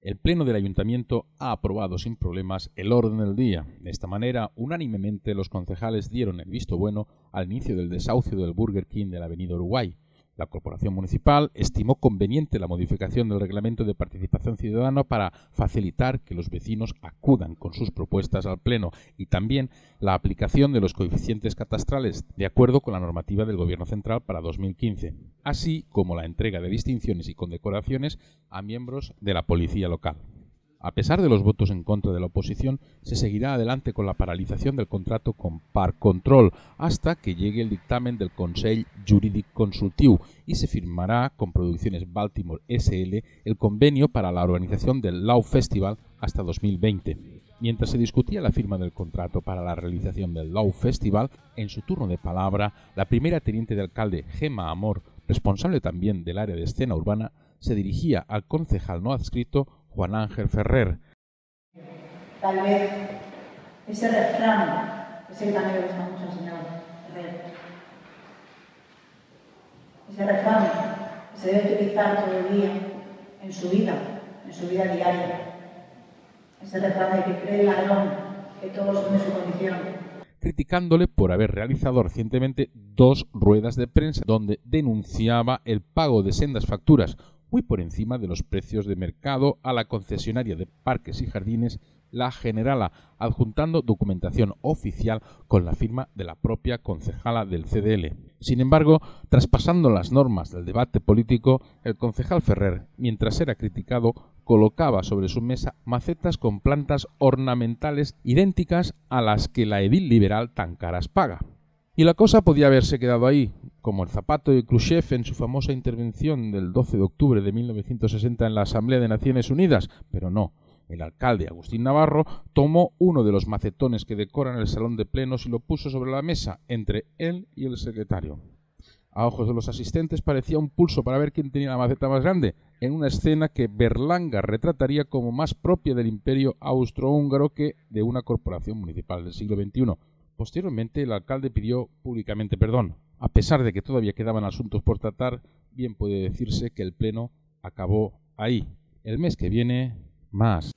El Pleno del Ayuntamiento ha aprobado sin problemas el orden del día. De esta manera, unánimemente los concejales dieron el visto bueno al inicio del desahucio del Burger King de la Avenida Uruguay. La Corporación Municipal estimó conveniente la modificación del Reglamento de Participación Ciudadana para facilitar que los vecinos acudan con sus propuestas al Pleno y también la aplicación de los coeficientes catastrales de acuerdo con la normativa del Gobierno Central para 2015, así como la entrega de distinciones y condecoraciones a miembros de la Policía Local. A pesar de los votos en contra de la oposición, se seguirá adelante con la paralización del contrato con Par Control hasta que llegue el dictamen del Consell Jurídic Consultiu y se firmará con Producciones Baltimore SL el convenio para la organización del Law Festival hasta 2020. Mientras se discutía la firma del contrato para la realización del Law Festival, en su turno de palabra, la primera teniente de alcalde Gema Amor, responsable también del área de escena urbana, se dirigía al concejal no adscrito Juan Ángel Ferrer. Tal vez ese refrán, ese que también le gusta mucho al señor Ferrer, ese refrán que se debe utilizar todo el día en su vida, en su vida diaria, ese refrán de que cree el ladrón que todos son de su condición, criticándole por haber realizado recientemente dos ruedas de prensa donde denunciaba el pago de sendas facturas muy por encima de los precios de mercado a la concesionaria de parques y jardines la Generala, adjuntando documentación oficial con la firma de la propia concejala del CDL. Sin embargo, traspasando las normas del debate político, el concejal Ferrer, mientras era criticado, colocaba sobre su mesa macetas con plantas ornamentales idénticas a las que la edil liberal tan caras paga. Y la cosa podía haberse quedado ahí, como el zapato de Khrushchev en su famosa intervención del 12 de octubre de 1960 en la Asamblea de Naciones Unidas, pero no. El alcalde Agustín Navarro tomó uno de los macetones que decoran el salón de plenos y lo puso sobre la mesa entre él y el secretario. A ojos de los asistentes parecía un pulso para ver quién tenía la maceta más grande, en una escena que Berlanga retrataría como más propia del imperio austrohúngaro que de una corporación municipal del siglo XXI. Posteriormente, el alcalde pidió públicamente perdón. A pesar de que todavía quedaban asuntos por tratar, bien puede decirse que el Pleno acabó ahí. El mes que viene, más.